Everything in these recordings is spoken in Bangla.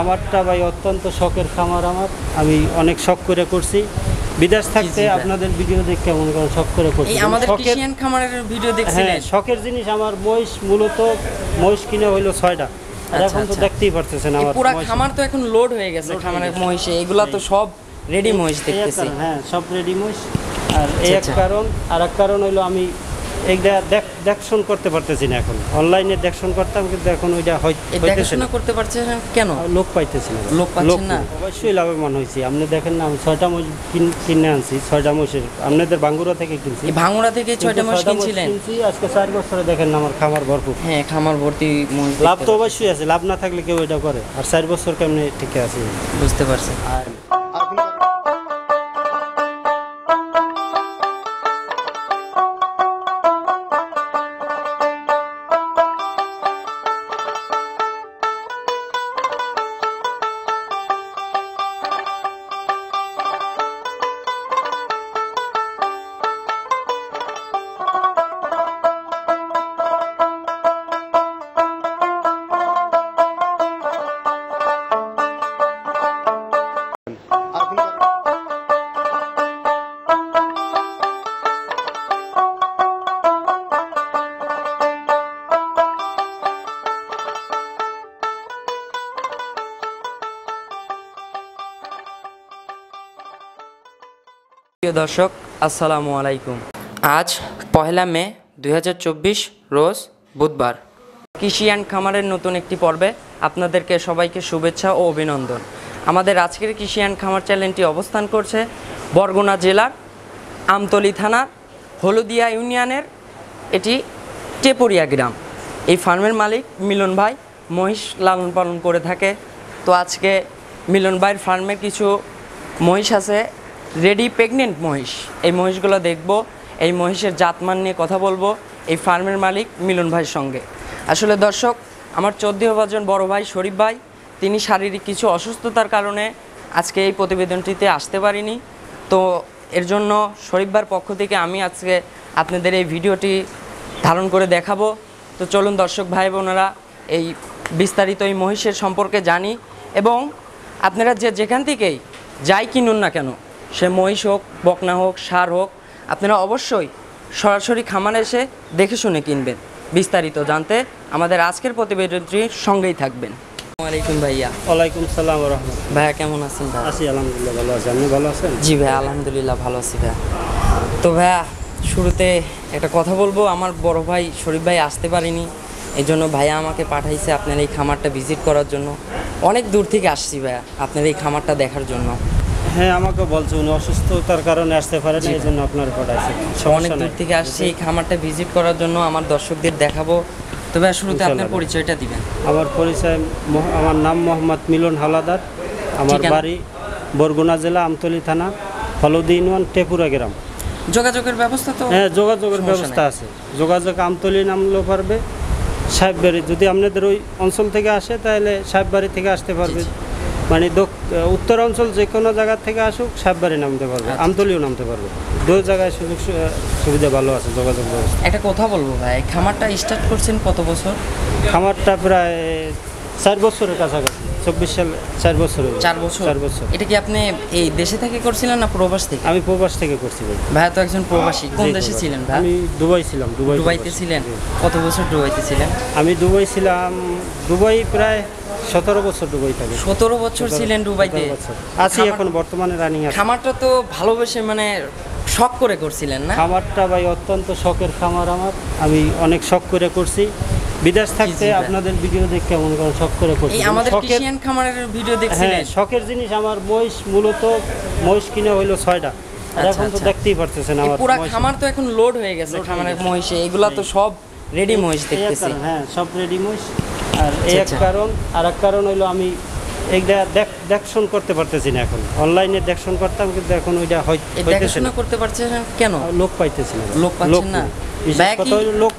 খামারটা ভাই অত্যন্ত শখের খামার আমার। আমি অনেক শখ করে করছি। বিদেশ থাকতে আপনাদের ভিডিও দেখে মনে করেন শখ করে করছি। আমাদের কৃষিয়ান খামারের ভিডিও হ্যাঁ শখের জিনিস আমার মহিষ মূলত মহিষ কিনে হইল ছয়টা। আর আচ্ছা, এখন তো আচ্ছা। দেখতেই পারতেছেন আমার পুরা। খামার তো এখন লোড হয়ে গেছে খামারের মহিষে। এগুলা তো সব রেডি মহিষ এক দেখতেছি। হ্যাঁ সব রেডি মহিষ। আর এই এক আচ্ছা। কারণ আর এক কারণ হইল আমি এইটা দেখ দেখশন করতে পারতেছি না এখন। অনলাইনে দেখশন করতাম কিন্তু এখন ওইটা হয়- হইতেছে দেখাশোনা না। করতে পারছে না? কেন? লোক পাইতেছি না। লোক পাচ্ছেন না? অবশ্যই লাভবান হয়েছি। আপনি দেখেন না আমি ছয়টা কিন- কিনে আনছি ছয়টা মহিষের। আপনাদের বাঙ্গুরা থেকে কিনছি। ভাঙুড়া থেকে ছয়টা মহিষ কিনছিলেন? কিনছি আজকে চার বছরে দেখেন না আমার খামার ভরপুর। হ্যাঁ খামার ভর্তি লাভ তো অবশ্যই আছে লাভ না থাকলে কেউ এটা করে। আর চার বছর কেমনি ঠিক আছে? বুঝতে পারছি। আর প্রিয় দর্শক, আসসালামু আলাইকুম। আজ পহেলা মে দু হাজার চব্বিশ, রোজ বুধবার। কৃষি অ্যান্ড খামারের নতুন একটি পর্বে আপনাদেরকে সবাইকে শুভেচ্ছা ও অভিনন্দন। আমাদের আজকের কৃষি অ্যান্ড খামার চ্যানেলটি অবস্থান করছে বরগুনা জেলার আমতলি থানার হলুদিয়া ইউনিয়নের এটি টেপরিয়া গ্রাম। এই ফার্মের মালিক মিলন ভাই মহিষ লালন পালন করে থাকে। তো আজকে মিলন ভাইয়ের ফার্মে কিছু মহিষ আছে। রেডি প্রেগনেন্ট মহিষ। এই মহিষগুলো দেখব, এই মহিষের জাতমান নিয়ে কথা বলব, এই ফার্মের মালিক মিলন ভাইয়ের সঙ্গে। আসলে দর্শক, আমার চোদ্দ বাজন বড় ভাই শরীফ ভাই, তিনি শারীরিক কিছু অসুস্থতার কারণে আজকে এই প্রতিবেদনটিতে আসতে পারিনি। তো এর জন্য শরীফবার পক্ষ থেকে আমি আজকে আপনাদের এই ভিডিওটি ধারণ করে দেখাবো। তো চলুন দর্শক ভাই বোনেরা, এই বিস্তারিত এই মহিষের সম্পর্কে জানি এবং আপনারা যে যেখান থেকেই যাই কিনুন না কেন সে মহিষ হোক বকনা হোক সার হোক আপনারা অবশ্যই সরাসরি খামারে এসে দেখে শুনে কিনবেন। বিস্তারিত জানতে আমাদের আজকের প্রতিবেদনটির সঙ্গেই থাকবেন। আলাইকুম ভাইয়া। ওয়ালাইকুম সালাম ভাইয়া কেমন আছেন ভাই আছি আলহামদুলিল্লাহ ভালো আছি। আপনি ভালো আছেন? জি ভাই আলহামদুলিল্লাহ ভালো আছি ভাইয়া। তো ভাইয়া শুরুতে একটা কথা বলব। আমার বড় ভাই শরীফ ভাই আসতে পারেনি। এই জন্য ভাইয়া আমাকে পাঠাইছে আপনার এই খামারটা ভিজিট করার জন্য। অনেক দূর থেকে আসছি ভাইয়া আপনার এই খামারটা দেখার জন্য। হ্যাঁ আমাকে বলছে উনি অসুস্থতার কারণে আসতে পারে না এই জন্য আপনার পাঠাইছে অনেক দূর থেকে আসছি এই খামারটা ভিজিট করার জন্য আমার দর্শকদের দেখাবো। তবে শুরুতে আপনার পরিচয়টা দিবেন। আমার পরিচয় আমার নাম মোহাম্মদ মিলন হাওলাদার আমার বাড়ি বরগুনা জেলা আমতলী থানা হলদি ইউনিয়ন টেপুরা গ্রাম। যোগাযোগের ব্যবস্থা তো হ্যাঁ যোগাযোগের ব্যবস্থা আছে। যোগাযোগ আমতলী নামলেও পারবে সাহেববাড়ি। যদি আপনাদের ওই অঞ্চল থেকে আসে তাহলে সাহেববাড়ি থেকে আসতে পারবে। মানে উত্তর অঞ্চল যে কোনো জায়গা থেকে আসুক সাহেববাড়ি নামতে পারবে আচ্ছা। আমতলিও নামতে পারবে। দু জায়গায় সুযোগ সুবিধা ভালো আছে যোগাযোগ ব্যবস্থা। একটা কথা বলব ভাই খামারটা স্টার্ট করছেন কত বছর? খামারটা প্রায় চার বছরের কাছাকাছি চব্বিশ সাল চার বছর চার বছর? চার বছর। এটা কি আপনি এই দেশে থেকে করছিলেন না প্রবাস থেকে? আমি প্রবাস থেকে করছি ভাই। তো একজন প্রবাসী। কোন দেশে ছিলেন ভাই? আমি দুবাই ছিলাম দুবাই দুবাইতে ছিলেন? কত বছর দুবাইতে ছিলেন? আমি দুবাই ছিলাম দুবাই প্রায় সতেরো বছর দুবাই থাকে। সতেরো বছর ছিলেন বছর। আছি এখন বর্তমানে রানিং আছে। খামারটা তো ভালোবেসে মানে শখ করে করছিলেন না? খামারটা ভাই অত্যন্ত শখের খামার আমার। আমি অনেক শখ করে করছি। বিদেশ থাকতে আপনাদের ভিডিও দেখে মনে করেন শখ করে করছি? আমাদের কৃষিয়ান খামারের ভিডিও হ্যাঁ দেখছিলেন শখের জিনিস আমার মহিষ মূলত মহিষ কিনে হইল ছয়টা। আচ্ছা, এখন তো আচ্ছা। দেখতেই পারতেছেন আমার পুরা। খামার তো এখন লোড হয়ে গেছে খামারের মহিষে। এগুলা তো সব রেডি মহিষ দেখতেছি। হ্যাঁ সব রেডি মহিষ। আর এই এক আচ্ছা। কারণ আর এক কারণ হইল আমি এইটা দেখ দেখশন করতে পারতেছি না এখন। অনলাইনে দেখশন করতাম কিন্তু এখন ওইটা হয়- হইতেছে না। করতে পারছে না? কেন? লোক পাইতেছি না। লোক পাচ্ছেন না? নেই। লোক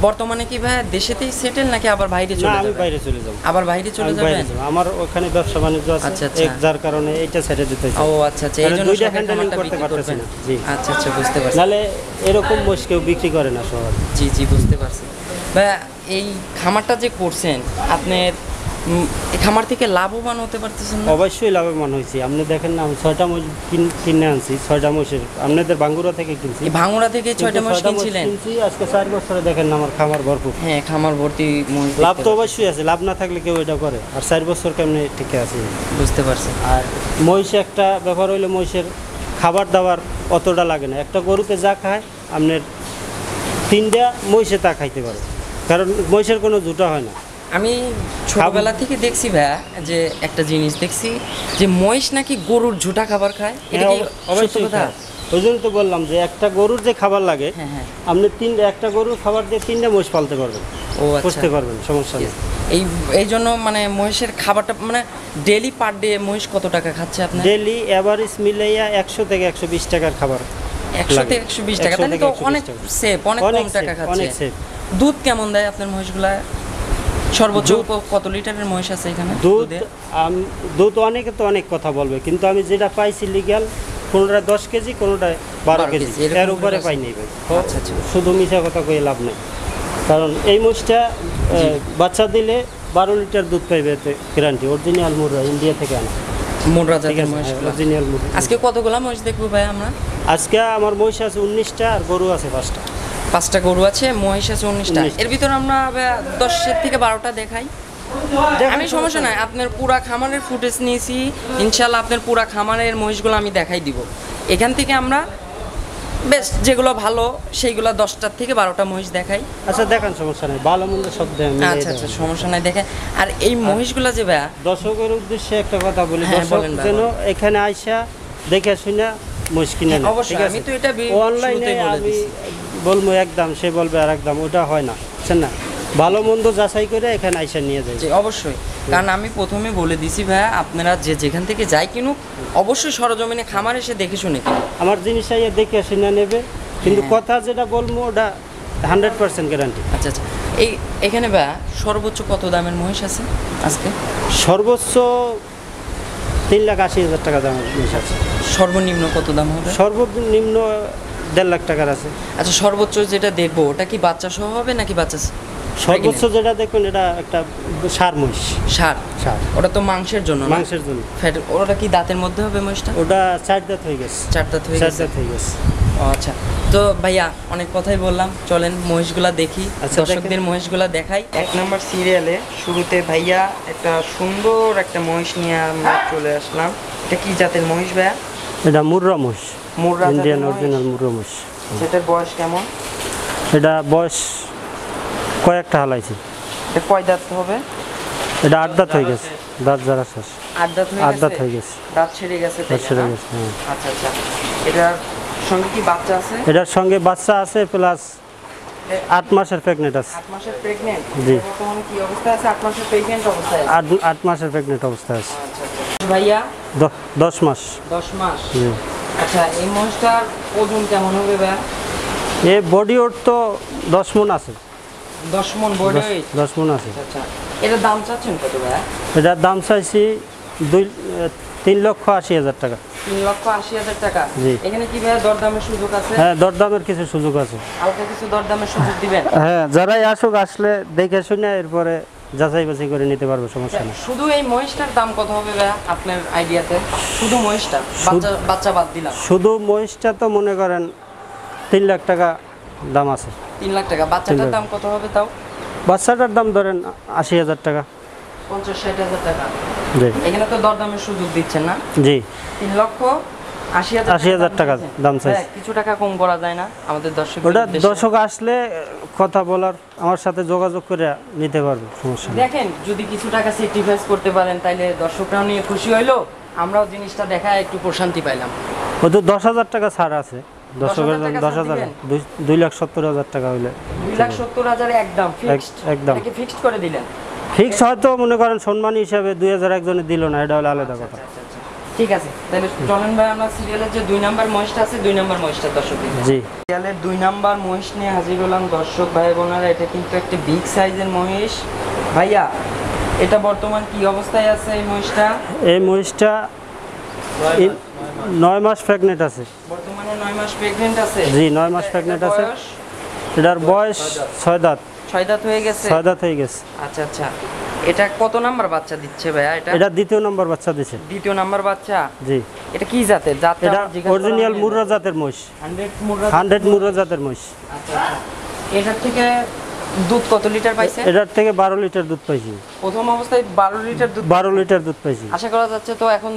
বর্তমানে কি ভাই দেশেতেই সেটেল নাকি আবার বাইরে চলে আমি বাইরে চলে যাব। আবার বাইরে চলে যাবেন? আমার ওখানে ব্যবসা বাণিজ্য আছে আচ্ছা, আচ্ছা। এক যার কারণে এইটা ছেড়ে দিতে ও আচ্ছা আচ্ছা। দুইটা করতে পারতেছি না। জি। আচ্ছা আচ্ছা বুঝতে পারছি। নাহলে এরকম মোষ কেউ বিক্রি করে না শহরে। জি জি বুঝতে পারছি। ভাইয়া এই খামারটা যে করছেন আপনার খামার থেকে লাভবান হতে পারতেছেন অবশ্যই লাভবান হয়েছি। আপনি দেখেন না আমি ছয়টা মোষ কিন- আনছি ছয়টা মোষের আপনাদের বাঙ্গুরা থেকে কিনছি। ভাঙুড়া থেকে ছয়টা মোষ কিনছিলেন? কিনছি আজকে চার বছরে দেখেন না আমার খামার ভরপুর। হ্যাঁ খামার ভর্তি লাভ তো অবশ্যই আছে লাভ না থাকলে কেউ এটা করে। আর চার বছর কেমনি ঠিক আছে? বুঝতে পারছি। আর মহিষ একটা ব্যাপার হইলে মহিষের খাবার দাবার অতটা লাগে না। একটা গরুতে যা খায় আপনার তিনটা মহিষে তা খাইতে পারে। কারণ মহিষের কোনো জুটা হয় না। আমি ছোটবেলা থেকে দেখছি ভাইয়া যে একটা জিনিস দেখছি যে মহিষ নাকি গরুর ঝুটা খাবার খায়। এটা কি হ্যাঁ, সত্য অবশ্যই কথা? খায়। ওই জন্য তো বললাম যে একটা গরুর যে খাবার লাগে হ্যাঁ হ্যাঁ। আপনি তিন একটা গরুর খাবার দিয়ে তিনটা মহিষ পালতে পারবেন। ও আচ্ছা। পুষতে পারবেন সমস্যা নেই। এই এই জন্য মানে মহিষের খাবারটা মানে ডেলি পার ডে মহিষ কত টাকা খাচ্ছে আপনি ডেলি অ্যাভারেজ মিলাইয়া একশো থেকে একশো বিশ টাকার খাবার। একশো একশো বিশ টাকা। তাহলে তো অনেক সেফ অনেক অনেক কম টাকা খাচ্ছে। দুধ কেমন দেয় আপনার মহিষগুলা? সর্বোচ্চ কত লিটারের মহিষ আছে এখানে দুধ দুধে? অনেকে তো অনেক কথা বলবে কিন্তু আমি যেটা পাইছি লিগ্যাল কোনোটা দশ কেজি কোনোটা বারো কেজি। এর উপরে পাই নাই ভাই। আচ্ছা, আচ্ছা। শুধু মিশা কথা কয়ে লাভ নেই। কারণ এই মোষটা আহ, বাচ্চা দিলে বারো লিটার দুধ পাইবে এতে গ্যারান্টি অরিজিনাল মুররা ইন্ডিয়া থেকে আনা। অরিজিনাল আজকে কতগুলা মহিষ দেখব ভাই আমরা? আজকে আমার মহিষ আছে উনিশটা আর গরু আছে পাঁচটা। পাঁচটা গরু আছে মহিষ আছে উনিশটা। এর ভিতরে আমরা দশের থেকে বারোটা দেখাই। আমি সমস্যা নাই আপনার পুরা খামারের ফুটেজ নিয়েছি। ইনশাল্লাহ আপনার পুরা খামারের মহিষগুলো আমি দেখাই দিব। এখান থেকে আমরা বেশ যেগুলো ভালো সেইগুলো দশটার থেকে বারোটা মহিষ দেখাই। আচ্ছা দেখান সমস্যা নেই। ভালো মন্দ সব দেখেন আচ্ছা আচ্ছা সমস্যা নাই দেখে আর এই মহিষগুলো যে ভাইয়া দর্শকের উদ্দেশ্যে একটা কথা বলি হ্যাঁ, দর্শক যেন এখানে আইসা দেখে শুনে কিনে হ্যাঁ, অবশ্যই, আমি তো এটা অনলাইনে আমি বলব একদম সে বলবে আর একদম ওটা হয় না বুঝছেন না? ভালো মন্দ যাচাই করে এখানে আইসা নিয়ে জি অবশ্যই। কারণ আমি প্রথমে বলে দিছি ভাইয়া আপনারা যে যেখান থেকে যাই কিনুক অবশ্যই সরজমিনে খামার এসে দেখে শুনে কিনুক। আমার জিনিস আইয়া দেখে না নেবে কিন্তু হ্যাঁ। কথা যেটা বলব ওটা হান্ড্রেড পার্সেন্ট গ্যারান্টি আচ্ছা আচ্ছা। এই এখানে ভাইয়া সর্বোচ্চ কত দামের মহিষ আছে আজকে? সর্বোচ্চ তিন লাখ আশি হাজার টাকা দামের জিনিস আছে। সর্বনিম্ন কত দাম হবে? সর্বনিম্ন দেড় লাখ টাকার আছে। আচ্ছা সর্বোচ্চ যেটা দেখব ওটা কি বাচ্চা সহ হবে নাকি বাচ্চা সর্বোচ্চ যেটা দেখবেন এটা একটা সার মহিষ। সার? সার। ওটা তো মাংসের জন্য মাংসের জন্য। ফ্যাট ওটা কি দাঁতের মধ্যে হবে মহিষটা? ওটা চার দাঁত হয়ে গেছে। চারটা হয়ে চার গেছে? দাঁত হয়ে গেছে। ও, আচ্ছা। তো ভাইয়া অনেক কথাই বললাম। চলেন মহিষগুলা দেখি। আচ্ছা, দর্শকদের মহিষগুলা দেখাই। এক নম্বর সিরিয়ালে শুরুতে ভাইয়া একটা সুন্দর একটা মহিষ নিয়ে আমরা চলে আসলাম। এটা কি জাতের মহিষ ভাইয়া? এটা মুর্রা মহিষ। মুর্রা ইন্ডিয়ান অরিজিনাল মুর্রা মহিষ। সেটার বয়স কেমন? এটা বয়স কয়েকটা হালাইছে। কয় দাঁত হবে? এটা আট দাঁত হয়ে গেছে। দাঁত যারা শেষ। আট দাঁত হয়ে আট দাঁত গেছে? হয়ে গেছে। দাঁত ছেড়ে গেছে দাঁত ছেড়ে গেছে হ্যাঁ। আচ্ছা আচ্ছা। এটার সঙ্গে কি বাচ্চা আছে? এটার সঙ্গে বাচ্চা আছে প্লাস আট মাসের প্রেগনেন্ট আছে। আট মাসের প্রেগনেন্ট জি। কি অবস্থা আছে? আট মাসের প্রেগনেন্ট অবস্থায় আছে? আট আট মাসের প্রেগনেন্ট অবস্থা আছে। আচ্ছা আচ্ছা। ভাইয়া? দশ মাস। দশ মাস? জি। আচ্ছা এই মহিষটার ওজন কেমন হবে ভাইয়া? এ বডি ওর তো দশ মন আছে। দশ মন বডি মন আছে। আচ্ছা এটার দাম চাচ্ছেন কত ভাইয়া? এটার দাম চাইছি দুই তিন লক্ষ আশি হাজার টাকা। লক্ষ আশি হাজার টাকা। এখানে কি ভাইয়া দরদামের সুযোগ আছে? হ্যাঁ দরদামের কিছু সুযোগ আছে। হালকা কিছু দরদামের সুযোগ দিবেন? হ্যাঁ যারাই আসুক আসলে দেখে শুনে এরপরে যাচাই বাছাই করে নিতে পারবে সমস্যা নেই। শুধু এই মহিষটার দাম কত হবে ভাইয়া আপনার আইডিয়াতে? শুধু মহিষটা বাচ্চা বাচ্চা বাদ দিলাম। শুধু মহিষটা তো মনে করেন তিন লাখ টাকা দাম আছে। তিন লাখ টাকা। বাচ্চাটার দাম কত হবে তাও? বাচ্চাটার দাম ধরেন আশি হাজার টাকা। পঞ্চাশ ষাট হাজার টাকা। জি। এখানে তো দরদামের সুযোগ দিচ্ছেন না? জি। তিন লক্ষ আশি হাজার 80,000 টাকা দাম চাইছে। হ্যাঁ, কিছু টাকা কম করা যায় না আমাদের দর্শক ওটা দর্শক আসলে কথা বলার আমার সাথে যোগাযোগ করে নিতে পারবে সমস্যা দেখেন যদি কিছু টাকা করতে পারেন দর্শকরাও নিয়ে খুশি হইল আমরাও জিনিসটা দেখা একটু প্রশান্তি পাইলাম। ও তো দশ হাজার টাকা ছাড় আছে। দর্শকের টাকা দশ হাজার দুই- দুই লাখ সত্তর হাজার টাকা হইলে। দুই লাখ সত্তর হাজার একদম একদম। ফিক্সড করে দিলেন? ফিক্স হয়তো মনে করেন সম্মান হিসাবে দুই হাজার একজনে দিল না এটা হলো আলাদা কথা। আচ্ছা, আচ্ছা। ঠিক আছে তাহলে চলেন ভাই আমরা সিরিয়ালের যে দুই নাম্বার মহিষটা আছে দুই নাম্বার মহিষটা দর্শক জি। সিরিয়ালের দুই নাম্বার মহিষ নিয়ে হাজির হলাম দর্শক ভাই বোনেরা এটা কিন্তু একটা বিগ সাইজের মহিষ। ভাইয়া এটা বর্তমান কি অবস্থায় আছে এই মহিষটা? এই মহিষটা নয় মাস প্রেগনেন্ট আছে। নয় মাস প্রেগনেন্ট আছে। জি নয় মাস প্রেগনেন্ট এটার আছে। এটার বয়স ছয় দাঁত। ছয় দাঁত হয়ে গেছে? ছয় দাঁত হয়ে গেছে। আচ্ছা আচ্ছা। এটা কত নাম্বার বাচ্চা দিচ্ছে ভাইয়া এটা? এটা দ্বিতীয় নম্বর বাচ্চা দিছে। দ্বিতীয় নাম্বার বাচ্চা? জি। এটা কি জাতের? জাতটা এটা অরিজিনাল। মুর্রা জাতের মহিষ। 100 মুর্রা হান্ড্রেড মুর্রা জাতের মহিষ। আচ্ছা আচ্ছা। এটার থেকে দুধ কত লিটার পাইছে? এটার থেকে বারো লিটার দুধ পাইছি। প্রথম অবস্থায় বারো লিটার দুধ বারো লিটার দুধ পাইছি। আশা করা যাচ্ছে তো এখন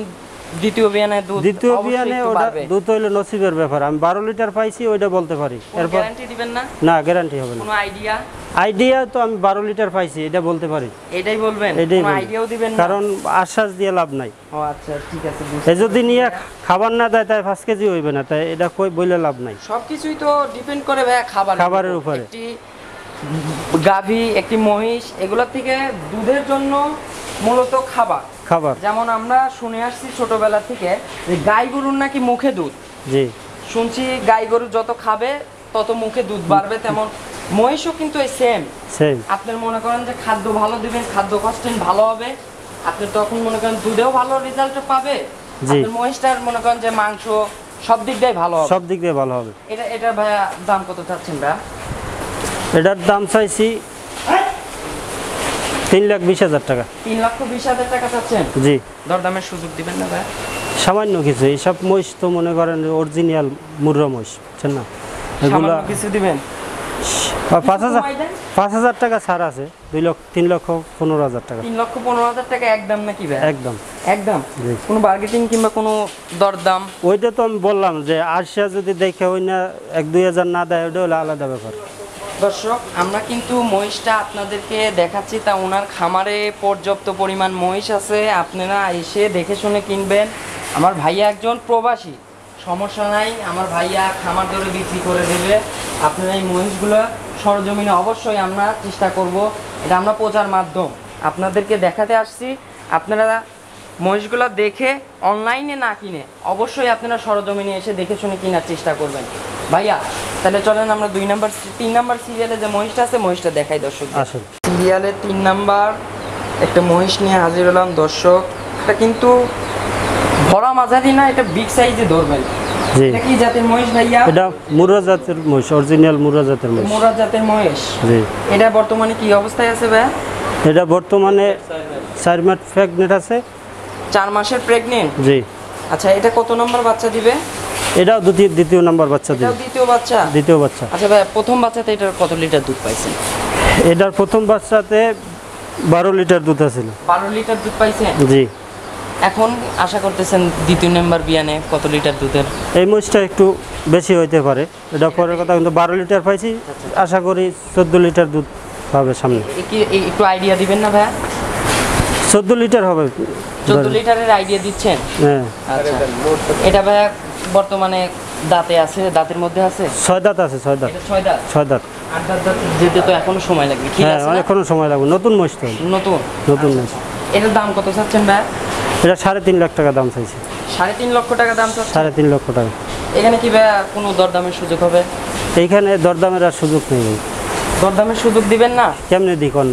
দ্বিতীয় বিয়ানে দুধ দ্বিতীয় বিয়ানে ওটা দুধ হইলে নসিবের ব্যাপার। আমি বারো লিটার পাইছি ওইটা বলতে পারি। এরপর গ্যারান্টি দিবেন না? না গ্যারান্টি হবে না। কোনো আইডিয়া আইডিয়া তো আমি বারো লিটার পাইছি এটা বলতে পারি। এটাই বলবেন? এটাই আইডিয়াও দিবেন কারণ আশ্বাস দিয়ে লাভ নাই। ও আচ্ছা ঠিক আছে যদি নিয়ে খাবার না দেয় তাই পাঁচ কেজি হইবে না। তাই এটা কই বইলে লাভ নাই। সবকিছুই তো ডিপেন্ড করে ভাইয়া খাবার খাবারের উপরে। একটি গাভী একটি মহিষ এগুলোর থেকে দুধের জন্য মূলত খাবার। খাবার। যেমন আমরা শুনে আসছি ছোটবেলা থেকে যে গাই গরুর নাকি মুখে দুধ। জি। শুনছি গাই গরু যত খাবে তত মুখে দুধ বাড়বে তেমন। মহিষও কিন্তু এই সেম সেম আপনার মনে করেন যে খাদ্য ভালো দিবেন খাদ্য কস্টেন ভালো হবে। আপনি তখন মনে করেন দুধেও ভালো রেজাল্ট পাবে। জি। মহিষটার মনে করেন যে মাংস সব দিক দিয়ে ভালো হবে। সব দিক দিয়ে ভালো হবে। এটা এটা ভাইয়া দাম কত চাচ্ছেন ভাইয়া? এটার দাম চাইছি তিন লাখ বিশ হাজার টাকা। তিন লক্ষ বিশ হাজার টাকা চাচ্ছেন? জি। দরদামের সুযোগ দিবেন না ভাইয়া সামান্য কিছু এইসব মহিষ তো মনে করেন অরিজিনাল মুর্রা মহিষ বুঝছেন না? এগুলা কিছু দিবেন? পাঁচ হাজার পাঁচ হাজার টাকা ছাড় আছে দুই লক্ষ তিন লক্ষ পনেরো হাজার টাকা। তিন লক্ষ পনেরো হাজার টাকা একদম নাকি ভাইয়া একদম। একদম? কোনো বার্গেটিং কিংবা কোনো দরদাম? ওইটা তো আমি বললাম যে আসিয়া যদি দেখে ওই না এক দুই হাজার না দেয় ওটা হলে আলাদা ব্যাপার। দর্শক, আমরা কিন্তু মহিষটা আপনাদেরকে দেখাচ্ছি। তা ওনার খামারে পর্যাপ্ত পরিমাণ মহিষ আছে। আপনারা এসে দেখে শুনে কিনবেন। আমার ভাইয়া একজন প্রবাসী। সমস্যা নাই, আমার ভাইয়া খামার ধরে বিক্রি করে দেবে। আপনারা এই মহিষগুলো সরজমিনে অবশ্যই আমরা চেষ্টা করব। এটা আমরা প্রচার মাধ্যম। আপনাদেরকে দেখাতে আসছি। আপনারা মহিষগুলো দেখে অনলাইনে না কিনে অবশ্যই আপনারা সরজমিনে এসে দেখে শুনে কেনার চেষ্টা করবেন। ভাইয়া তাহলে চলেন আমরা দুই নাম্বার তিন নাম্বার সিরিয়ালে যে মহিষটা আছে মহিষটা দেখাই দর্শক সিরিয়ালে তিন নাম্বার একটা মহিষ নিয়ে হাজির হলাম দর্শক। এটা কিন্তু ভরা মাঝারি না এটা বিগ সাইজে ধরবেন। এটা কি জাতের মহিষ ভাইয়া? এটা মুর্রা জাতের মহিষ অরিজিনাল জাতের মহিষ। মোরা জাতের মহিষ। জি। এটা বর্তমানে কি অবস্থায় আছে ভাইয়া? এটা বর্তমানে মাস প্রেগনেন্ট আছে। চার মাসের প্রেগনেন্ট জি। আচ্ছা এটা কত নম্বর বাচ্চা দিবে? এটাও দ্বিতীয় দ্বিতীয় নাম্বার বাচ্চা দিবে। দ্বিতীয় বাচ্চা? দ্বিতীয় বাচ্চা। আচ্ছা ভাই প্রথম বাচ্চাতে এটার কত লিটার দুধ পাইছেন? এটার প্রথম বাচ্চাতে বারো লিটার দুধ আছিল। বারো লিটার দুধ পাইছেন? জি। এখন আশা করতেছেন দ্বিতীয় নাম্বার বিয়ানে কত লিটার দুধের? এই মহিষটা একটু বেশি হইতে পারে। এটা পরের কথা কিন্তু বারো লিটার পাইছি। আশা করি চোদ্দ লিটার দুধ পাবে সামনে। কি একটু আইডিয়া দিবেন না ভাইয়া? চোদ্দ লিটার হবে। চোদ্দ লিটারের আইডিয়া দিচ্ছেন? হ্যাঁ। আচ্ছা। এটা ভাইয়া বর্তমানে দাঁতে আছে দাঁতের মধ্যে আছে? ছয় দাঁত আছে ছয় দাঁত। ছয় দাঁত? ছয় দাঁত। আট দাঁত দাঁত যেতে তো এখনও সময় লাগবে। হ্যাঁ সময় লাগবে। নতুন মহিষ তো নতুন? নতুন মহিষ। এটার দাম কত চাচ্ছেন এটা সাড়ে তিন লাখ টাকা দাম চাইছে। সাড়ে তিন লক্ষ টাকা দাম সাড়ে তিন লক্ষ টাকা। এখানে কি ভাইয়া কোনো দরদামের সুযোগ হবে? এইখানে দরদামের আর সুযোগ নেই ভাই। দরদামের সুযোগ দিবেন না? কেমনে দিকন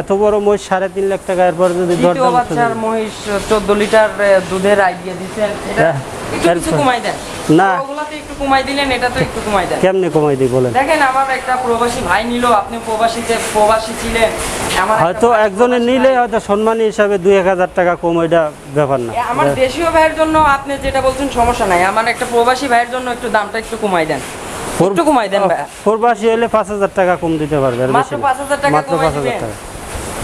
এত বড় মহিষ সাড়ে তিন লাখ টাকা এরপর যদি দরদাম বাচ্চার মহিষ চোদ্দ লিটার দুধের আইডিয়া দিচ্ছেন। এটা হ্যাঁ, একটু কিছু কমাই দেন। না। ওগুলাতে একটু কমাই দিলেন এটা তো একটু কমাই দেন। কেমনে কমাই দিই বলেন? দেখেন আমার একটা প্রবাসী ভাই নিল আপনি প্রবাসীতে প্রবাসী ছিলেন। আমার হয়তো একজনের নিলে হয়তো সম্মানী হিসাবে দুই এক হাজার টাকা কম ওইটা ব্যাপার না। আমার দেশীয় ভাইয়ের জন্য আপনি যেটা বলছেন সমস্যা নাই। আমার একটা প্রবাসী ভাইয়ের জন্য একটু দামটা একটু কমাই দেন। একটু কমাই দেন ভাই প্রবাসী হলে পাঁচ হাজার টাকা কম দিতে পারবে মাত্র বেশি 5,000 টাকা মাত্র কমাই পাঁচ হাজার দিবেন? টাকা।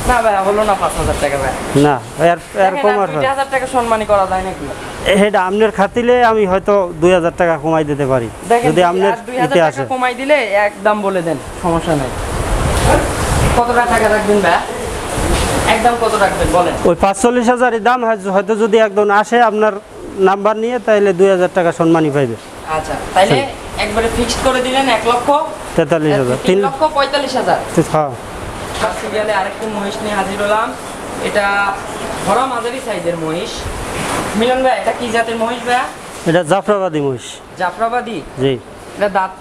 না ভাই হলো না পাঁচ হাজার টাকা ভাই না এর এর কম আর আর দুইটা হাজার টাকা সম্মানী করা যায় নাকি? এটা আপনার খাতিলে আমি হয়তো দুই হাজার টাকা কমাই দিতে পারি। যদি ইতে আসে কমাই দিলে একদম বলে দেন সমস্যা নাই। কত টাকা রাখবেন ভাই একদম কত রাখবেন বলেন। ওই দাম হয়- হয়তো যদি একজন আসে আপনার নাম্বার নিয়ে তাহলে দুই হাজার টাকা সম্মানই পাইবে। আচ্ছা একবারে ফিক্সড করে দিলেন এক লক্ষ তেতাল্লিশ হাজার তিন লক্ষ পঁয়তাল্লিশ হাজার। হ্যাঁ। সিরিয়ালে আরেকটি মহিষ নিয়ে হাজির হলাম। এটা ভরা মাঝারি সাইজের মহিষ। মিলন ভাই এটা কি জাতের মহিষ ভাই এটা জাফরাবাদী মহিষ। জাফরাবাদী? জি। এটা দাঁত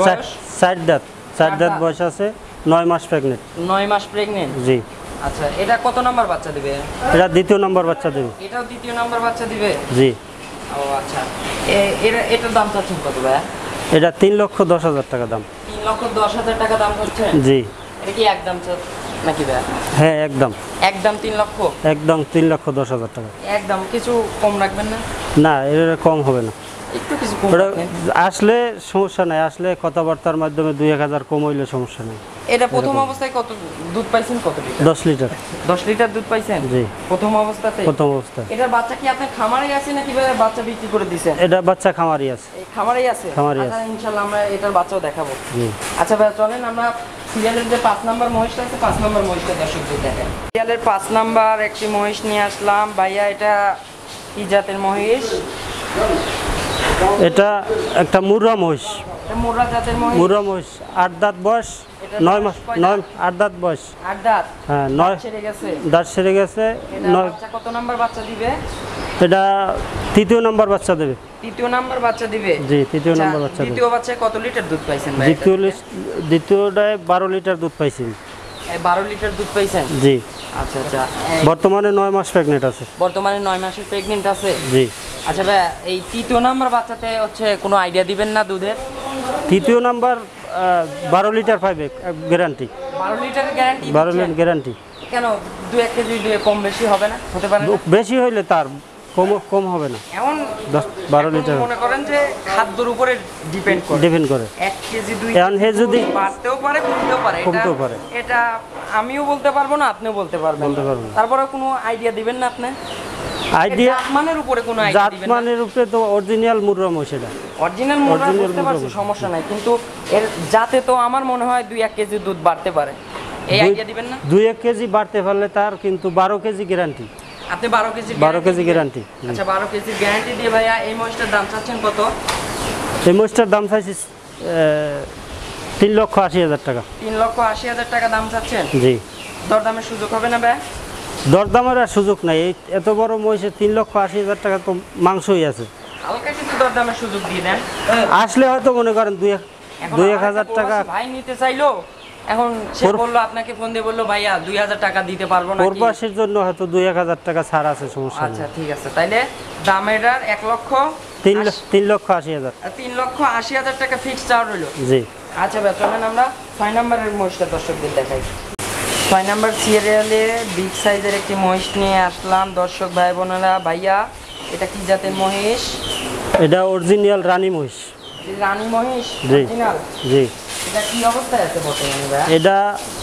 বয়স? চার দাঁত। চার দাঁত। বয়স আছে নয় মাস প্রেগনেন্ট নয় মাস প্রেগনেন্ট জি। আচ্ছা এটা কত নাম্বার বাচ্চা দিবে? এটা দ্বিতীয় নম্বর বাচ্চা দেবে। এটাও দ্বিতীয় নাম্বার বাচ্চা দিবে? জি। ও আচ্ছা। এটার দাম চাচ্ছেন কত ভাইয়া? এটা তিন লক্ষ দশ হাজার টাকা দাম। তিন লক্ষ দশ হাজার টাকা দাম হচ্ছে? জি। এটা কি একদম নাকি হ্যাঁ একদম একদম তিন লক্ষ? একদম তিন লক্ষ দশ হাজার টাকা। একদম কিছু কম রাখবেন না? কম হবে না। একটু কিছু। আসলে সমস্যা নাই আসলে কথাবার্তার মাধ্যমে দুই এক হাজার কম হইলে সমস্যা নেই। এটা প্রথম অবস্থায় কত দুধ পাইছেন কত লিটার? দশ লিটার। দশ লিটার দুধ পাইছেন? জি। প্রথম অবস্থাতে প্রথম অবস্থায়। এটার বাচ্চা কি আপনার খামারেই আছে নাকি বাচ্চা বিক্রি করে দিছেন? এটা বাচ্চা খামারই আছে। এই খামারেই আছে? আচ্ছা, ইনশাল্লাহ আমরা এটার বাচ্চাও দেখাবো। জি। আচ্ছা ভাইয়া চলেন আমরা সিরিয়ালের যে পাঁচ নাম্বার মহিষটা আছে পাঁচ নাম্বার মহিষটা দর্শকদের দেখেন সিরিয়ালের পাঁচ নাম্বার একটি মহিষ নিয়ে আসলাম। ভাইয়া এটা কি জাতের মহিষ? এটা একটা মুর্রা মহিষ। এটা জাতের মহিষ। মুর্রা মহিষ। আট দাঁত বয়স। এটা নয় মাস নয় আট দাঁত বয়স। আট দাঁত? হ্যাঁ নয় ছেড়ে গেছে? দাঁত সেরে গেছে নয় বাচ্চা কত নাম্বার বাচ্চা দিবে? এটা তৃতীয় নম্বর বাচ্চা দেবে। তৃতীয় নাম্বার বাচ্চা দিবে? জি তৃতীয় আচ্ছা, নম্বর বাচ্চা দেবে। দ্বিতীয় বাচ্চায় কত লিটার দুধ পাইছেন ভাই? দ্বিতীয় দ্বিতীয়টায় বারো লিটার দুধ পাইছি বারো লিটার দুধ পাইছেন? জি। আচ্ছা আচ্ছা। বর্তমানে নয় মাস প্রেগনেন্ট আছে। বর্তমানে নয় মাসের প্রেগনেন্ট আছে? জি। আচ্ছা ভাই এই তৃতীয় নাম্বার বাচ্চাতে হচ্ছে কোনো আইডিয়া দিবেন না দুধের? তৃতীয় নাম্বার বারো লিটার পাইবে গ্যারান্টি বারো লিটারের গ্যারান্টি বারো লিটার গ্যারান্টি কেন? দু এক কেজি কম বেশি হবে না? হতে পারে? বেশি হইলে তার কম কম হবে না। এমন দশ বারো এখন লিটার মনে করেন যে খাদ্যর উপরে ডিপেন্ড করে। ডিপেন্ড করে। এক কেজি দুই এখন হে যদি- বাড়তেও পারে কমতেও পারে। এটা- কমতেও পারে। এটা আমিও বলতে পারব না আপনিও বলতে পারবেন বলতে না। পারব না। তারপরে কোনো আইডিয়া দিবেন না আপনি? আইডিয়া জাতমানের উপরে কোনো আইডিয়া দিবেন না। উপরে তো অরিজিনাল মুর্রা মহিষেটা অরিজিনাল মোড়া বুঝতে পারছি সমস্যা নাই কিন্তু এর যাতে তো আমার মনে হয় দুই এক কেজি দুধ বাড়তে পারে। এই দুই- আইডিয়া দিবেন না? দুই এক কেজি বাড়তে পারলে তার কিন্তু বারো কেজি গ্যারান্টি আপনি বারো কেজি বারো কেজি গ্যারান্টি আচ্ছা বারো কেজি গ্যারান্টি দিয়ে ভাইয়া এই মহিষটার দাম চাচ্ছেন কত? এই মহিষটার দাম চাইছি তিন লক্ষ আশি হাজার টাকা। তিন লক্ষ আশি হাজার টাকা দাম চাচ্ছেন? জি। দরদামের সুযোগ হবে না ভাই দরদামের আর সুযোগ নাই। এই এত বড় মহিষের তিন লক্ষ আশি হাজার টাকা তো মাংসই আছে। আসলে হয়তো মনে করেন দুই দুই এক হাজার টাকা ভাই নিতে চাইলো এখন সে বলল আপনাকে ফোন দিয়ে বলল ভাইয়া দুই হাজার টাকা দিতে পারব না প্রবাসের জন্য হয়তো দুই এক হাজার টাকা ছাড় আছে সমস্যা আচ্ছা ঠিক আছে। তাইলে এক লক্ষ তিন লক্ষ আশি হাজার। তিন লক্ষ আশি হাজার টাকা ফিক্সড চার্জ রইল। জি। আচ্ছা ভাই চলেন আমরা ছয় নম্বরের মহিষটা দর্শকদের দেখাই। ছয় নম্বর সিরিয়ালে বিগ সাইজের একটি মহিষ নিয়ে আসলাম। দর্শক ভাই বোনেরা ভাইয়া এটা কি জাতের মহিষ? এটা অরিজিনাল রানী মহিষ। রানী মহিষ? জি। জি। এটা কি অবস্থায় আছে বর্তমানে এটা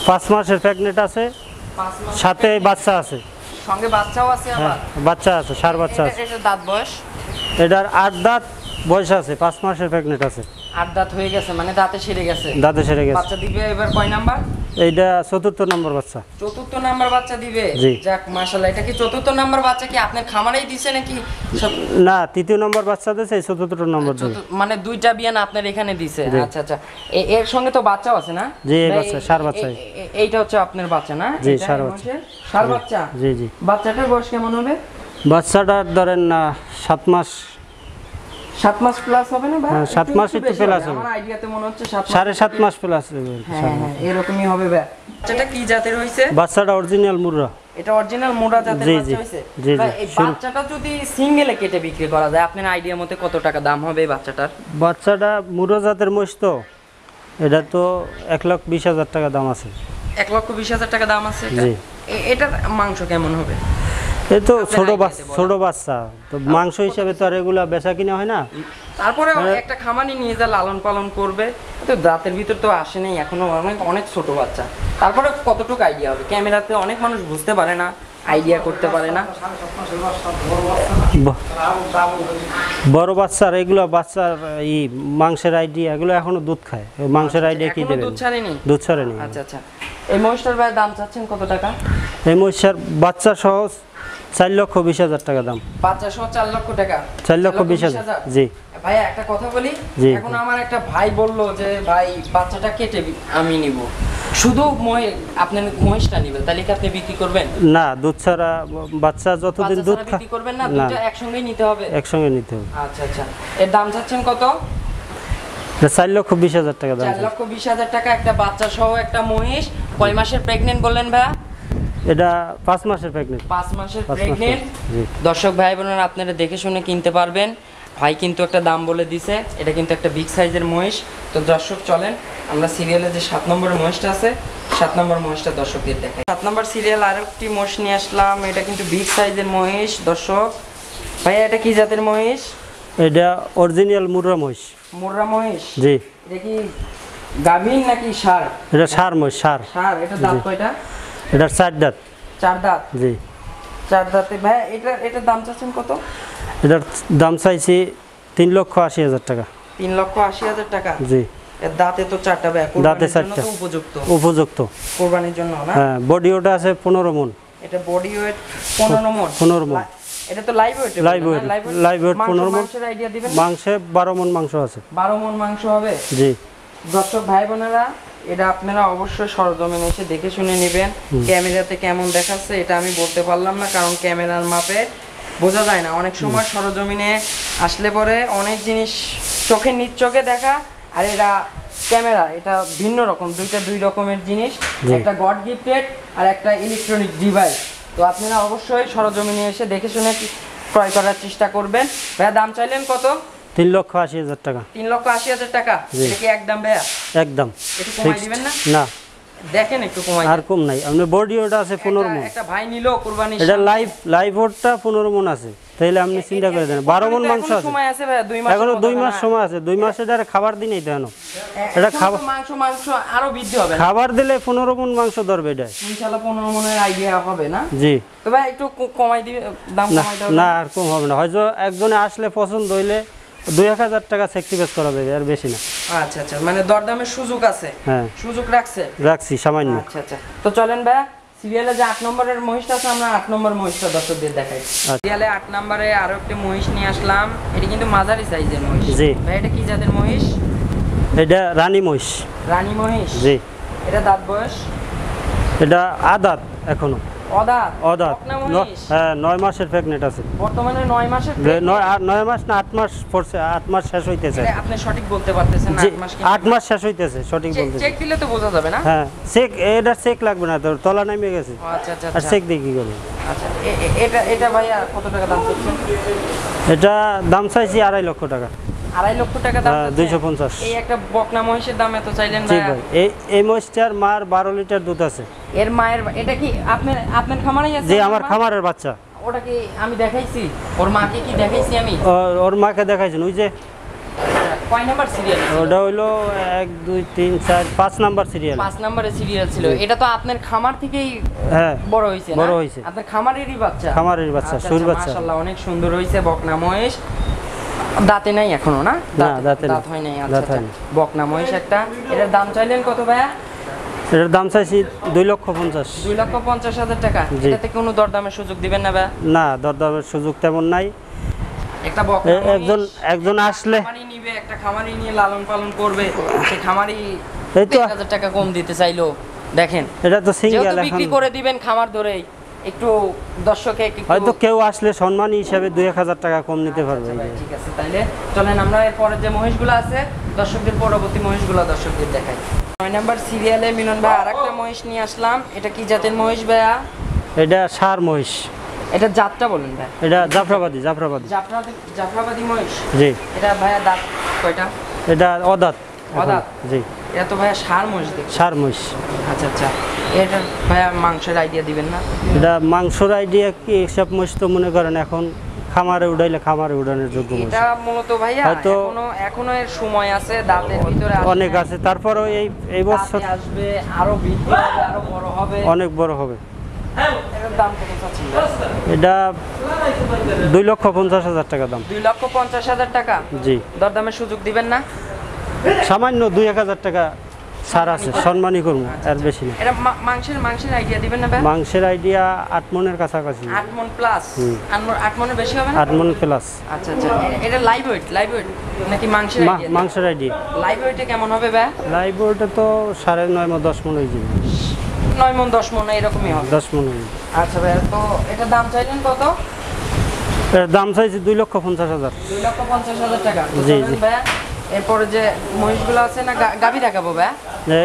পাঁচ মাসের প্রেগনেন্ট আছে। সাথে বাচ্চা আছে। সঙ্গে বাচ্চাও আছে হ্যাঁ আবার? বাচ্চা আছে সার বাচ্চা আছে। এটা দাঁত বয়স? এটার আট দাঁত বয়স আছে পাঁচ মাসের প্রেগনেন্ট আছে। আট দাঁত হয়ে গেছে মানে দাঁতে সেরে গেছে। দাঁতে সেরে গেছে। বাচ্চা দিবে এবার কয় নাম্বার? এইটা চতুর্থ নম্বর বাচ্চা। চতুর্থ নাম্বার বাচ্চা দিবে? জি। যাক মাশাল্লাহ এটা কি চতুর্থ নাম্বার বাচ্চা কি আপনার খামারেই দিছে নাকি সব না তৃতীয় নম্বর বাচ্চা দিয়েছে চতুর্থ নম্বর দেবে। মানে দুইটা বিয়ান আপনার এখানে দিছে। আচ্ছা আচ্ছা। এ- এর সঙ্গে তো বাচ্চাও আছে না? জি, এই বাচ্চা, এ- বাচ্চা। এ- এ- এইটা হচ্ছে আপনার বাচ্চা না? জি, এটা এই বাচ্চা। মাসের? ষাঁড় বাচ্চা? জি জি। বাচ্চাটার বয়স কেমন হবে? বাচ্চাটার ধরেন না সাত মাস সাত মাস প্লাস হবে না ভাই? হ্যাঁ, সাত মাস একটু plus হবে। হবে। আমার আইডিয়াতে মনে হচ্ছে সাত মাস সাড়ে সাত মাস প্লাস হ্যাঁ হ্যাঁ এরকমই হবে ভাই। বাচ্চাটা কি জাতের হয়েছে বাচ্চাটা অরিজিনাল মুর্রা। এটা অরিজিনাল মোটা জাতের বাচ্চা জি, ভাই, এই বাচ্চাটা যদি সিঙ্গেলে কেটে বিক্রি করা যায় আপনার আইডিয়া মতে কত টাকা দাম হবে এই বাচ্চাটার? বাচ্চাটা মুরো জাতের মহিষ তো। এটা তো এক লাখ বিশ হাজার টাকা দাম আছে। এক লক্ষ বিশ হাজার টাকা দাম আছে এটা? এটার মাংস কেমন হবে? এই তো ছোট বাচ্চা ছোট বাচ্চা। তো মাংস হিসাবে তো আর এগুলা বেচা কিনা হয় না? তারপরে হ্যাঁ। একটা খামানি নিয়ে যা লালন পালন করবে। তো দাঁতের ভিতর তো আসে নেই এখনও অনেক অনেক ছোট বাচ্চা। তারপরে কতটুকু আইডিয়া হবে? ক্যামেরাতে অনেক মানুষ বুঝতে পারে না আইডিয়া করতে পারে না। বড় বাচ্চার এগুলো বাচ্চার ই মাংসের আইডিয়া এগুলো এখনও দুধ খায়। মাংসের আইডিয়া কি এখনও দেবে দুধ ছাড়েনি? দুধ ছাড়েনি। আচ্ছা আচ্ছা। এই মহিষটার দাম চাচ্ছেন কত টাকা? এই মহিষার বাচ্চা সহ চার লক্ষ বিশ হাজার টাকা দাম। বাচ্চা সহ চার লক্ষ টাকা। চার লক্ষ বিশ হাজার জি। ভাইয়া একটা কথা বলি? এখন আমার একটা ভাই বলল যে ভাই বাচ্চাটা কেটে আমি নিব। শুধু আপনি মহিষটা নিবেন তাহলে কি আপনি বিক্রি করবেন? না দুধ ছাড়া বাচ্চা যতদিন দুধ ছাড়া খা বিক্রি করবেন না না। দুধটা একসঙ্গেই নিতে হবে? একসঙ্গে নিতে হবে। আচ্ছা আচ্ছা। এর দাম চাচ্ছেন কত? চার লক্ষ বিশ হাজার টাকা দাম চার লক্ষ বিশ হাজার টাকা একটা বাচ্চা সহ একটা মহিষ। কয় মাসের প্রেগনেন্ট বললেন ভাইয়া? এটা পাঁচ মাসের প্রেগনেন্ট পাঁচ মাসের জি। দর্শক ভাই বোনেরা আপনারা দেখে শুনে কিনতে পারবেন। ভাই কিন্তু একটা দাম বলে দিছে। এটা কিন্তু একটা বিগ সাইজের মহিষ। তো দর্শক চলেন আমরা সিরিয়ালে যে সাত নম্বরের মহিষটা আছে সাত নম্বর মহিষটা দর্শকদের দেখাই। সাত নম্বর সিরিয়াল আর একটি মহিষ নিয়ে আসলাম। এটা কিন্তু বিগ সাইজের মহিষ দর্শক। ভাইয়া এটা কি জাতের মহিষ? এটা অরিজিনাল মুর্রা মহিষ। মুর্রা মহিষ? জি। এটা কি গাভীন নাকি সার? এটা সার মহিষ সার। সার এটা দাঁত কয়টা? এটার চার দাঁত। চার দাঁত? জি। চার দাঁতে। ভাই এটা এটার দাম চাচ্ছেন কত? এটার দাম চাইছি তিন লক্ষ আশি হাজার টাকা। তিন লক্ষ আশি হাজার টাকা? জি। দাঁতে তো চারটা ভাই দাঁতে চারটা। উপযুক্ত। উপযুক্ত। কোরবানির জন্য না? হ্যাঁ বডি ওটা আছে পনেরো মন। এটা বডি ওয়েট পনেরো মন? পনেরো মন। এটা তো live weight Live weight, live weight? পনেরো মণ। মাংসের আইডিয়া দিবেন? মাংসে বারো মন মাংস আছে। বারো মন মাংস হবে? জি। দর্শক ভাই বোনেরা এটা আপনারা অবশ্যই সরজমিনে এসে দেখে শুনে নেবেন। ক্যামেরাতে কেমন দেখাচ্ছে এটা আমি বলতে পারলাম না কারণ ক্যামেরার মাপে বোঝা যায় না। অনেক সময় সরজমিনে আসলে পরে অনেক জিনিস চোখে নিজ চোখে দেখা আর এটা ক্যামেরা এটা ভিন্ন রকম দুইটা দুই রকমের জিনিস। একটা গড গিফটেড আর একটা ইলেকট্রনিক ডিভাইস তো আপনারা অবশ্যই সরজমিনে এসে দেখে শুনে ক্রয় করার চেষ্টা করবেন। ভাইয়া দাম চাইলেন কত? তিন লক্ষ আশি হাজার টাকা। তিন লক্ষ আশি হাজার টাকা? কি একদম ভাইয়া? একদম। একটু কমাই দিবেন না? না। দেখেন একটু কমাই আর কম নাই। আপনার বডি ওটা আছে পনেরো মন। একটা- একটা ভাই নিলো কুরবানি এটা লাইভ লাইভ ওটা পনেরো মন আছে। আপনি চিন্তা করে দেন। মন মাংস আছে। সময় আছে ভাই দুই মাস এখনও দুই মাস সময় আছে। দুই মাসে এটা খাবার দিনেই দেন এটা খাবার- মাংস মাংস আরও বৃদ্ধি হবে খাবার দিলে পনেরো মন মাংস ধরবে এটা। ইনশাআল্লাহ পনেরো মনের আইডিয়া হবে না? জি। তো ভাই একটু কমাই দিবে দাম কমাই দাও। না আর কম হবে না। হয়তো একজনে আসলে পছন্দ হইলে দুই এক হাজার টাকা স্যাক্রিফাইস করা যাবে আর বেশি না। আচ্ছা আচ্ছা মানে দরদামের সুযোগ আছে? হ্যাঁ। সুযোগ রাখছে? রাখছি সামান্য। আচ্ছা আচ্ছা। তো চলেন ভাই সিরিয়ালে যে আট নম্বরের মহিষটা আছে আমরা আট নম্বর মহিষটা দর্শকদের দেখাই। সিরিয়ালে আট নম্বরে আরও একটি মহিষ নিয়ে আসলাম। এটা কিন্তু মাঝারি সাইজের মহিষ। জি। ভাই এটা কি জাতের মহিষ? এটা রানী মহিষ। রানী মহিষ? জি। এটা দাঁত বয়স? এটা আদাত এখনও। অদাঁত? অদাত। হ্যাঁ নয় মাসের প্রেগনেন্ট আছে। বর্তমানে নয় মাসের নয় নয় মাস না আট মাস পড়ছে আট মাস শেষ হইতেছে। আপনি সঠিক বলতে পারতেছেন না আট মাস শেষ হইতেছে সঠিক বলতেছে। চেক দিলে তো বোঝা যাবে না? হ্যাঁ চেক এটা চেক লাগবে না তোর তলা নামে গেছে। আচ্ছা আচ্ছা আর আচ্ছা। চেক দিয়ে কি করবে? আচ্ছা এ- এ- এটা এটা ভাইয়া কত টাকা দাম চাচ্ছেন এটা দাম চাইছি আড়াই লক্ষ টাকা। আড়াই লক্ষ টাকা দাম হ্যাঁ, 250 এই একটা বকনা মহিষের দাম এত চাইলেন জি ভাই এই এই মহিষটার মার বারো লিটার দুধ আছে। এর মায়ের এটা কি আপনার আপনার খামারেই আছে যে আমার খামারের বাচ্চা। ওটা কি আমি দেখাইছি? ওর মাকে কি দেখাইছি আমি? ওর মাকে দেখাইছেন ওই যে কয় নাম্বার সিরিয়াল ওটা নাম্বার সিরিয়াল নাম্বারের সিরিয়াল ছিল। এটা তো আপনার খামার থেকেই হ্যাঁ বড় হয়েছে বড়। আপনার খামারেরই বাচ্চা। খামারের বাচ্চা, আচ্ছা, সুর আচ্ছা, বাচ্চা। মাশাআল্লাহ অনেক সুন্দর হয়েছে বকনা মহেশ দাঁতে নাই এখনও না? দাঁতে দাঁত হয় নাই আচ্ছা আচ্ছা। বকনা মহেশ একটা। এটার দাম চাইলেন কত ভাইয়া? এটার দাম চাইছি দুই লক্ষ পঞ্চাশ। দুই লক্ষ পঞ্চাশ হাজার টাকা। এটাতে কোনো দরদামের সুযোগ দিবেন না ভাইয়া? না দরদামের সুযোগ তেমন নাই। একটা একজন একজন আসলে নিবে একটা খামারি নিয়ে লালন পালন করবে। সেই খামারি এই তো হাজার টাকা কম দিতে চাইলো। দেখেন। এটা তো সিঙ্গেল এখন। বিক্রি করে দিবেন খামার ধরেই। একটু দর্শকে হয়তো কেউ আসলে সম্মানী হিসাবে দুই এক হাজার টাকা কম নিতে পারবে। আচ্ছা ঠিক আছে তাইলে চলেন আমরা এরপরে যে মহিষগুলো আছে দর্শকদের পরবর্তী মহিষগুলো দর্শকদের দেখাই। নয় নাম্বার সিরিয়ালে মিলন ভাই আর একটা মহিষ নিয়ে আসলাম। এটা কি জাতের মহিষ ভাইয়া? এটা সার মহিষ এটা জাতটা বলেন ভাই। এটা জাফরাবাদী জাফরাবাদী। জাফরাবাদি জাফরাবাদি মহিষ জি। এটা ভাইয়া দাঁত কয়টা? এটা অদাত। অদাঁত? জি। এটা ভাইয়া সার মহিষ দেখছি। সার মহিষ আচ্ছা আচ্ছা। এটা ভাইয়া মাংসের আইডিয়া দিবেন না? এটা মাংসর আইডিয়া কি? এসব মহিষ তো মনে করেন এখন খামারে উঠাইলে খামারে উঠানোর যোগ্য এটা মূলত ভাইয়া হয়তো- এখনও এখনও এর সময় আছে দাঁতের ভিতরে অনেক আছে। তারপরেও এই এই বছর আসবে আরও বৃদ্ধি হবে আরও বড় হবে। অনেক বড় হবে। এটা দুই লক্ষ পঞ্চাশ হাজার টাকা দাম। দুই লক্ষ পঞ্চাশ হাজার টাকা? জি। দরদামের সুযোগ দিবেন না? সামান্য দুই এক হাজার টাকা ছাড় আছে সম্মানই করব আর বেশি না। মাংসের মাংসের আইডিয়া দিবেন না ভাই? মাংসের আইডিয়া আট মনের কাছাকাছি। আট মন প্লাস আট মনের বেশি হবে না? আট মন প্লাস আচ্ছা আচ্ছা। এটা লাইভ ওয়েট লাইভ ওয়েট নাকি মাংসের আইডিয়া মাংসের আইডিয়া লাইভ ওয়েটে কেমন হবে ভাই? লাইভ ওটা তো সাড়ে নয় মন দশ মন হয়ে যাবে। নয় মন দশ মন এরকমই হবে। দশ মন হয়ে আচ্ছা ভাই তো এটা দাম চাইলেন কত? এর দাম চাইছি দুই লক্ষ পঞ্চাশ হাজার। দুই লক্ষ পঞ্চাশ হাজার টাকা। জি, জি। ভাইয়া এরপরে যে মহিষগুলো আছে না গা- গাভী দেখাবো ভাইয়া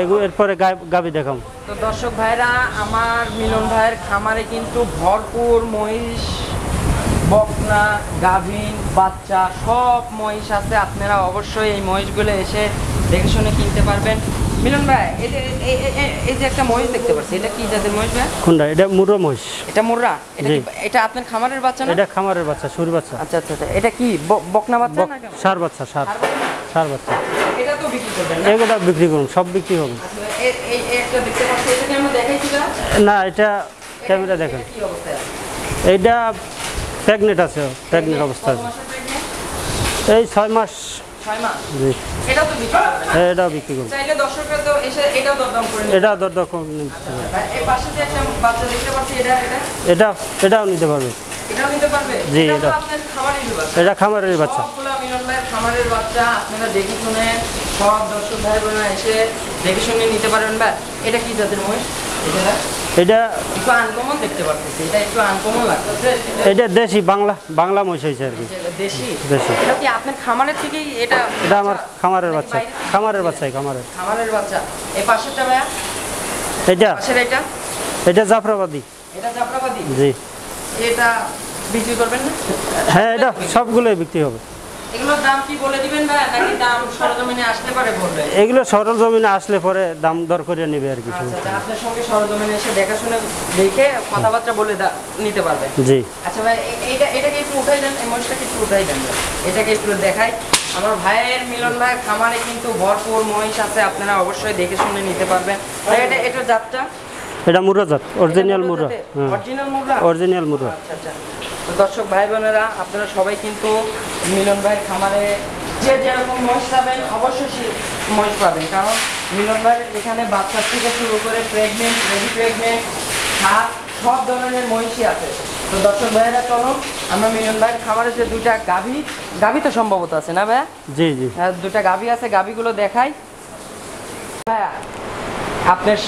এগু- এরপরে গাবি দেখাম তো দর্শক ভাইরা আমার মিলন ভাইয়ের খামারে কিন্তু ভরপুর মহিষ বকনা গাভীন বাচ্চা সব মহিষ আছে। আপনারা অবশ্যই এই মহিষগুলো এসে দেখে শুনে কিনতে পারবেন। মিলন ভাই এই যে এই- একটা মহিষ দেখতে পাচ্ছি এটা কি জাতের মহিষ ভাই? কোনটা এটা মুরো মহিষ। এটা মুর্রা? এটা আপনার খামারের বাচ্চা না? এটা খামারের বাচ্চা সুর বাচ্চা। আচ্ছা আচ্ছা আচ্ছা। এটা কি বকনা বাচ্চা না সার বাচ্চা সার? সার বাচ্চা। এগুলো বিক্রি করুন সব বিক্রি হবে। আচ্ছা, না? এটা ক্যামেরা দেখেন? এইটা প্রেগনেন্ট আছে প্রেগনেন্ট অবস্থা আছে এই ছয় মাস। এটাও বিক্রি হ্যাঁ, এটাও বিক্রি করুন। চাইলে দর্শকরা তো এসে এটাও দরদাম করে নেবে। এটা দর দর এই পাশে যে একটা বাচ্চা দেখতে পাচ্ছি এটা এটাও নিতে পারবে। জি, এটা। খামারের বাচ্চা। খামারের বাচ্চা আপনারা দেখে শুনে সব দর্শক ভাই বোনেরা এসে দেখে শুনে নিতে পারবেন। বা এটা কি জাতের মহিষ? এটা এটা একটু আনকমন দেখতে পাচ্ছি এটা একটু আনকমন লাগছে এটা দেশি বাংলা বাংলা মহিষ হয়েছে আর কি। দেশি? দেশি। এটা কি আপনার খামারের থেকেই এটা এটা আমার খামারের বাচ্চা। খামারের বাচ্চাই খামারের। খামারের বাচ্চা। এই পাশেরটা ভাইয়া? এটা। পাশের এটা? এটা জাফরাবাদি। এটা জাফরাবাদি? জি। এটা বিক্রি করবেন না? হ্যাঁ এটা সবগুলোই বিক্রি হবে। এগুলোর দাম কি বলে দিবেন ভাই নাকি দাম সরজমিনে আসতে পারে এগুলো সরল জমিনে আসলে পরে দাম দর করে নেবে আর কি আচ্ছা আপনার সঙ্গে সরজমিনে এসে দেখাশোনা দেখে কথাবার্তা বলে নিতে পারবে। জি। আচ্ছা ভাই এ- এইটা এটাকে একটু উঠাই দেন এই মহিষটাকে একটু উঠাই দেন। এটাকে একটু দেখাই। আমার ভাইয়ের মিলন ভাই খামারে কিন্তু ভরপুর মহিষ আছে আপনারা অবশ্যই দেখে শুনে নিতে পারবেন। এটা এটা জাতটা? এটা মুরা। জাত অরিজিনাল মুরা হ্যাঁ অরিজিনাল অরিজিনাল মুরা। আচ্ছা আচ্ছা। তো দর্শক ভাই বোনেরা আপনারা সবাই কিন্তু মিলন ভাই খামারে যে যেরকম মহিষ পাবেন অবশ্যই মহিষ পাবেন। কারণ মিলন ভাইয়ের এখানে বাচ্চা থেকে শুরু করে প্রেগনেন্ট রেডি প্রেগনেন্ট হাত সব ধরনের মহিষই আছে। তো দর্শক ভাইয়েরা চলো আমরা মিলন ভাইয়ের খামারে যে দুইটা গাভী গাভী তো সম্ভবত আছে না ভাইয়া? জি জি। হ্যাঁ, দুটা গাভী আছে গাভীগুলো দেখাই। ভাইয়া আপনার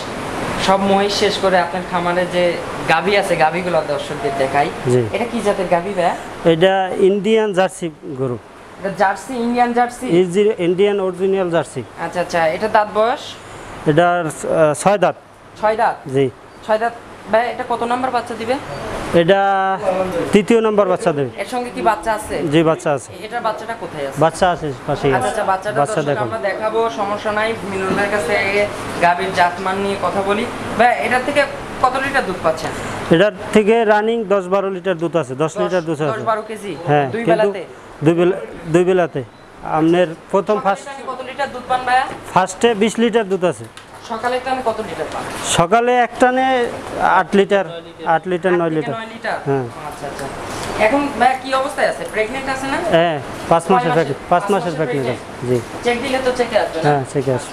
সব মহিষ শেষ করে আপনার খামারে যে গাভী আছে গাভীগুলো দর্শকদের দেখাই। এটা কি জাতের গাভী ভাইয়া? এটা ইন্ডিয়ান জার্সি গরু। এটা jersey Indian jersey? Indian original jersey. আচ্ছা আচ্ছা এটা দাঁত বয়স? এটা ছয় দাঁত। ছয় দাঁত? জি। ছয় দাঁত ভাই এটা কত নাম্বার বাচ্চা দিবে? এটা তৃতীয় নম্বর বাচ্চা দেবে। এর সঙ্গে কি বাচ্চা আছে? জি বাচ্চা আছে। এটার বাচ্চাটা কোথায় আছে? বাচ্চা আছে আচ্ছা আছে আচ্ছা বাচ্চাটা বাচ্চা দেখো আমরা দেখাবো সমস্যা নাই। মিলনের কাছে গাভীর জাতমান নিয়ে কথা বলি। ভাই এটার থেকে কত লিটার দুধ পাচ্ছেন? এটার থেকে রানিং দশ বারো লিটার দুধ আছে দশ লিটার দুধ আছে। বারো কেজি? হ্যাঁ দুই বেলাতে? দুই বেলা দুই বেলাতে। আপনার প্রথম ফার্স্ট কত লিটার দুধ পান ভাইয়া? ফার্স্টে বিশ লিটার দুধ আছে। সকালে টানে কত লিটার পান? সকালে একটানে আট লিটার আট লিটার নয় লিটার। নয় লিটার? হ্যাঁ। আচ্ছা আচ্ছা। এখন ভাইয়া কি অবস্থায় আছে? প্রেগনেন্ট আছে না? হ্যাঁ পাঁচ মাসের মাসের? প্যাকেট পাঁচ পাঁচ মাসের মাসের প্যাকেট জি। চেক দিলে তো চেকে আসবে হ্যাঁ ঠিক আছে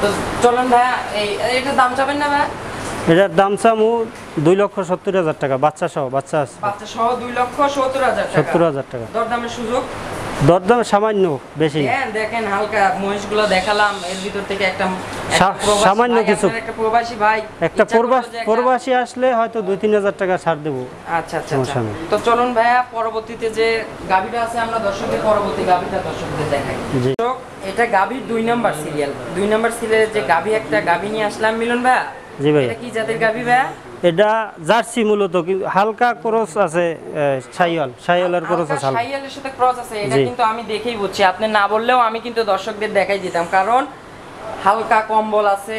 তো চলুন ভাইয়া এই এটার দাম চাবেন না ভাইয়া? এটার দাম চামু দুই লক্ষ সত্তর হাজার টাকা বাচ্চা সহ বাচ্চা আছে। বাচ্চা সহ দুই লক্ষ সত্তর হাজার টাকা। সত্তর হাজার টাকা। দরদামের সুযোগ? দরদাম সামান্য বেশি। হ্যাঁ দেখেন হালকা মহিষগুলো দেখালাম। এর ভিতর থেকে একটা সামান্য কিছু। একটা প্রবাসী ভাই। একটা প্রবাস আসলে হয়তো দুই তিন হাজার টাকা ছাড় দেবো। আচ্ছা আচ্ছা আচ্ছা। তো চলুন ভাইয়া পরবর্তীতে যে গাভীটা আছে আমরা দর্শকদের পরবর্তী গাভীটা দর্শকদের দেখাই। এটা গাভীর দুই নাম্বার সিরিয়াল দুই নাম্বার সিরিয়ালের যে গাভী একটা গাভী নিয়ে আসলাম মিলন ভাইয়া। জি ভাই। এটা কি জাতের গাভী ভাইয়া? এটা জার্সি মূলত হালকা ক্রস আছে সাইওয়াল সাইওয়ালের ক্রস আছে। শাহিয়ালের সাথে ক্রস আছে এটা কিন্তু আমি দেখেই বুঝছি। আপনি না বললেও আমি কিন্তু দর্শকদের দেখাই দিতাম কারণ হালকা কম্বল আছে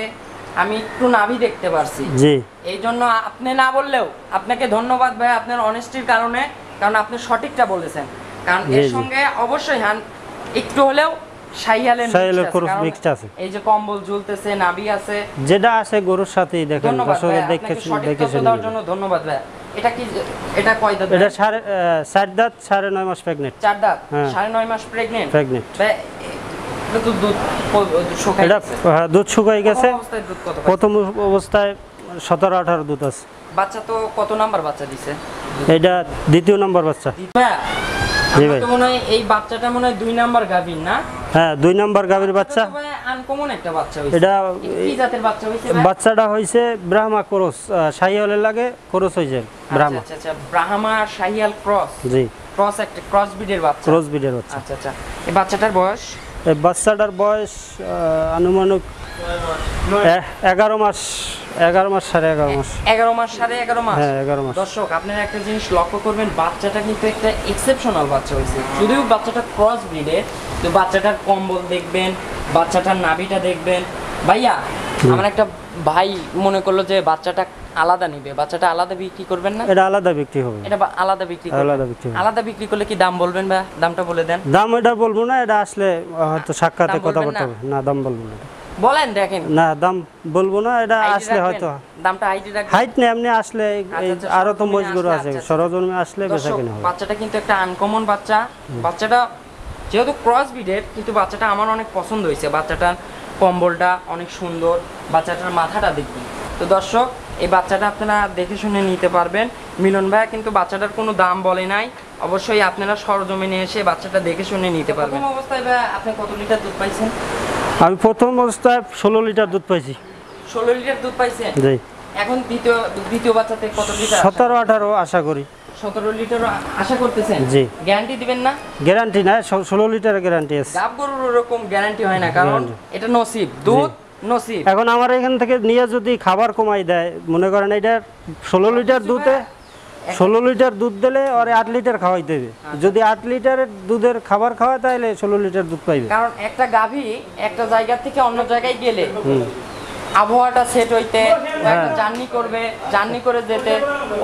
আমি একটু নাভি দেখতে পারছি। জি। এই জন্য আপনি না বললেও আপনাকে ধন্যবাদ ভাই আপনার অনেস্টির কারণে কারণ আপনি সঠিকটা বলেছেন। কারণ এর সঙ্গে অবশ্যই হান একটু হলেও আছে, cross কারণ mixed আছে। এই যে কম্বল ঝুলতেছে নাভি আছে। যেটা আছে গরুর সাথেই দেখেন দর্শকের দেখে আপনাকে সঠিক দেখে তথ্য শুনে দেওয়ার জন্য ধন্যবাদ ভাই এটা কি এটা কয় দাঁত এটা সাড়ে চার দাঁত সাড়ে নয় মাস প্রেগনেন্ট চার দাঁত? হ্যাঁ। সাড়ে নয় মাস প্রেগনেন্ট প্রেগনেন্ট দুধ শুকাই গেছে। হ্যাঁ? প্রথম অবস্থায় সতেরো আঠারো দুধ আছে। বাচ্চা তো কত নাম্বার বাচ্চা দিছে? এটা দ্বিতীয় নম্বর বাচ্চা। জি ভাই। মনে হয় এই বাচ্চাটা মনে হয় দুই নাম্বার গাভীর না? হ্যাঁ দুই নম্বর গাভীর বাচ্চা। আনকমন একটা বাচ্চা হইছে। এটা কি জাতের বাচ্চা হইছে? বাচ্চাটা হয়েছে ব্রাহ্মা ক্রস শাহিওয়ালের লাগে ক্রস হয়েছে ব্রাহ্মা। আচ্ছা আচ্ছা ব্রাহ্মা শাহিয়াল ক্রস। জি। ক্রস একটা ক্রস ব্রিডের বাচ্চা। ক্রস বিডের বাচ্চা। আচ্ছা আচ্ছা। এই বাচ্চাটার বয়স? এই বাচ্চাটার বয়স আনুমানিক এগারো মাস এগারো মাস সাড়ে এগারো মাস। এগারো মাস সাড়ে এগারো মাস। হ্যাঁ এগারো মাস। দর্শক আপনারা একটা জিনিস লক্ষ্য করবেন বাচ্চাটা কিন্তু একটা এক্সেপশনাল বাচ্চা হয়েছে। যদিও বাচ্চাটা ক্রস ব্রিডের তো বাচ্চাটার কম্বল দেখবেন বাচ্চাটার নাভিটা দেখবেন। ভাইয়া আমার একটা ভাই মনে করল যে বাচ্চাটা আলাদা নিবে। বাচ্চাটা আলাদা বিক্রি করবেন না? এটা আলাদা বিক্রি হবে। এটা আলাদা বিক্রি আলাদা বিক্রি আলাদা বিক্রি করলে কি দাম বলবেন ভাই দামটা বলে দেন? দাম এটা বলব না এটা আসলে হয়তো সাক্ষাতে কথা বলতে হবে। না দাম বলব না বলেন দেখেন। না দাম বলব না এটা আসলে হয়তো। দামটা আইডি রাখবেন হাইট নেই এমনি আসলে এই- এই আচ্ছা, আরও তো মজগুরু আছে আচ্ছা, আচ্ছা। আসলে বেচা কিনা হবে। বাচ্চাটা কিন্তু একটা আনকমন বাচ্চা। বাচ্চাটা যেহেতু ক্রস ব্রিডের কিন্তু বাচ্চাটা আমার অনেক পছন্দ হয়েছে। বাচ্চাটার কম্বলটা অনেক সুন্দর বাচ্চাটার মাথাটা দেখুন। তো দর্শক এই বাচ্চাটা আপনারা দেখে শুনে নিতে পারবেন। মিলন ভাইয়া কিন্তু বাচ্চাটার কোনো দাম বলে নাই। অবশ্যই আপনারা সরজমিনে এসে বাচ্চাটা দেখে শুনে নিতে পারবেন। অবস্থায় ভাইয়া আপনি কত লিটার দুধ পাইছেন? আমি প্রথম অবস্থায় ষোলো লিটার দুধ পাইছি। ষোলো লিটার দুধ পাইছেন? জি। এখন দ্বিতীয় দ্বিতীয় বাচ্চাতে কত লিটার সতেরো আঠারো আশা করি। সতেরো লিটার আশা করতেছেন? জি। গ্যারান্টি দিবেন না? গ্যারান্টি নাই ষোলো লিটারের গ্যারান্টি আছে। গাব গরুর ওরকম গ্যারান্টি হয় না কারণ এটা নসিব দুধ নসিব। এখন আমার এখান থেকে নিয়ে যদি খাবার কমাই দেয় মনে করেন এটা ষোলো লিটার দুধে ষোলো লিটার দুধ দিলে ওরে আট লিটার খাওয়াইতে হবে। যদি আট লিটারের দুধের খাবার খাওয়ায় তাহলে ষোলো লিটার দুধ পাইবে। কারণ একটা গাভী একটা জায়গা থেকে অন্য জায়গায় গেলে আবহাওয়াটা সেট হইতে জার্নি করবে জার্নি করে যেতে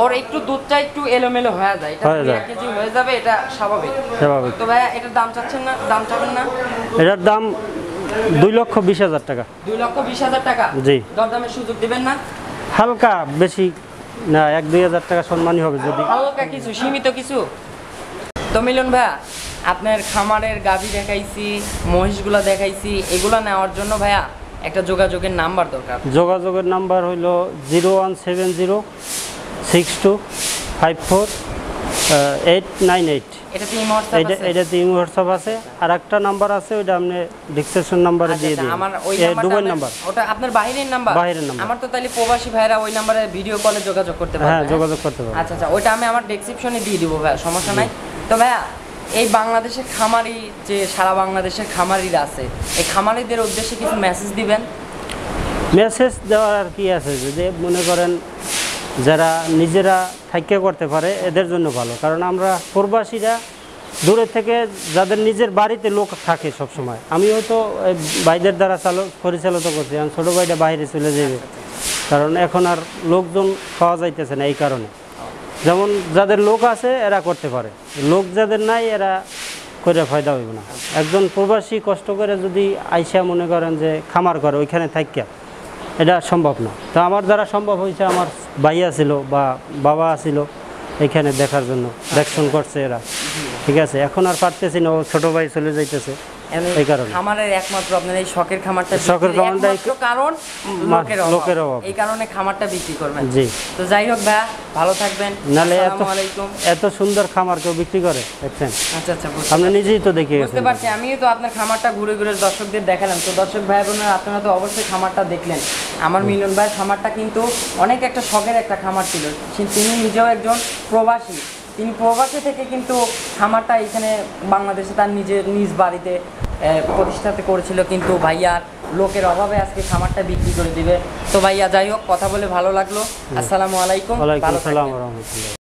ওর একটু দুধটা একটু এলোমেলো হয়ে যায়। এটা হয়ে কেজি হয়ে যাবে এটা স্বাভাবিক। স্বাভাবিক। তো ভাইয়া এটার দাম চাচ্ছেন না? দাম চাবেন না? এটার দাম দুই লক্ষ বিশ হাজার টাকা। দুই লক্ষ বিশ হাজার টাকা? জি। দরদামের সুযোগ দিবেন না? হালকা বেশি না এক দুই হাজার টাকা সম্মানই হবে যদি হালকা কিছু সীমিত কিছু? তো মিলন ভাইয়া আপনার খামারের গাভী দেখাইছি মহিষগুলো দেখাইছি এগুলো নেওয়ার জন্য ভাইয়া একটা যোগাযোগের নাম্বার দরকার। যোগাযোগের নাম্বার হইল zero one seven zero six two five four eight nine eight এটা তিন হোয়াটসঅ্যাপ আছে। আর একটা নাম্বার আছে। ওইটা আপনি ডিসক্রিপশন নাম্বারে আচ্ছা, দিয়ে আচ্ছা, দিন। আমার ওই দুবাই নাম্বার ওটা আপনার বাইরের নাম্বার বাইরের নাম্বার। আমার তো তাহলে প্রবাসী ভাইরা ওই নাম্বারে ভিডিও কলে যোগাযোগ করতে পারবে। হ্যাঁ যোগাযোগ করতে আচ্ছা আচ্ছা ওইটা আমি আমার ডেসক্রিপশনে দিয়ে দিব ভাইয়া সমস্যা নাই। তো ভাইয়া এই বাংলাদেশের খামারি যে সারা বাংলাদেশের খামারিরা আছে এই খামারিদের উদ্দেশ্যে কিছু মেসেজ দিবেন? মেসেজ দেওয়ার আর কি আছে? যদি মনে করেন যারা নিজেরা থাইকে করতে পারে, এদের জন্য ভালো। কারণ আমরা প্রবাসীরা দূরে থেকে যাদের নিজের বাড়িতে লোক থাকে সব সময় আমি হয়তো ভাইদের দ্বারা চালক পরিচালিত করছি আমি ছোটো ভাইটা বাইরে চলে যাবে। কারণ এখন আর লোকজন পাওয়া যাইতেছে না এই কারণে। যেমন যাদের লোক আছে, এরা করতে পারে। লোক যাদের নাই, এরা করে ফায়দা হইব না। একজন প্রবাসী কষ্ট করে যদি আইসা মনে করেন যে খামার করে ওইখানে থাকিয়া এটা সম্ভব না। তো আমার দ্বারা সম্ভব হয়েছে, আমার ভাই ছিল বা বাবা ছিল এখানে দেখার জন্য, দেখশন করছে এরা। ঠিক আছে, এখন আর পারতেছি না, ও ছোটো ভাই চলে যাইতেছে। এই কারণে। খামারের একমাত্র আপনার এই শখের খামারটা শখের খামারটা কারণ লোকের অভাব। লোকের অভাব। এই কারণে খামারটা বিক্রি করবেন। জি। তো যাই হোক ভাইয়া ভালো থাকবেন। নালে এত এত সুন্দর খামার কেউ বিক্রি করে দেখছেন? আচ্ছা আচ্ছা আপনি নিজেই তো দেখে বুঝতে পারছি আমিও তো আপনার খামারটা ঘুরে ঘুরে দর্শকদের দেখালাম। তো দর্শক ভাই বোনেরা আপনারা তো অবশ্যই খামারটা দেখলেন। আমার মিলন ভাইয়ের খামারটা কিন্তু অনেক একটা শখের একটা খামার ছিল। তিনি নিজেও একজন প্রবাসী। প্রবাসী থেকে কিন্তু খামারটা এখানে বাংলাদেশে তার নিজের নিজ বাড়িতে প্রতিষ্ঠাতে করেছিল। কিন্তু ভাইয়ার লোকের অভাবে আজকে খামারটা বিক্রি করে দিবে। তো ভাইয়া যাই হোক কথা বলে ভালো লাগল। আসসালামু আলাইকুম। ওয়ালাইকুম ভালো